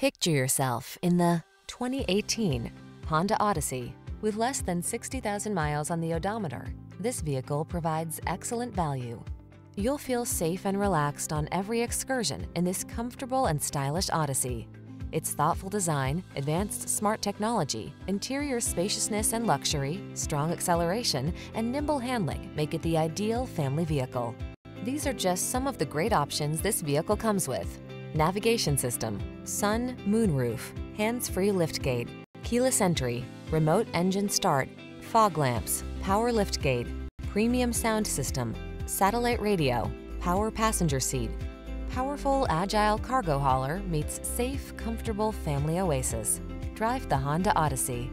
Picture yourself in the 2018 Honda Odyssey. With less than 60,000 miles on the odometer, this vehicle provides excellent value. You'll feel safe and relaxed on every excursion in this comfortable and stylish Odyssey. Its thoughtful design, advanced smart technology, interior spaciousness and luxury, strong acceleration, and nimble handling make it the ideal family vehicle. These are just some of the great options this vehicle comes with. Navigation system, sun, moonroof, hands-free liftgate, keyless entry, remote engine start, fog lamps, power liftgate, premium sound system, satellite radio, power passenger seat. Powerful, agile cargo hauler meets safe, comfortable family oasis. Drive the Honda Odyssey.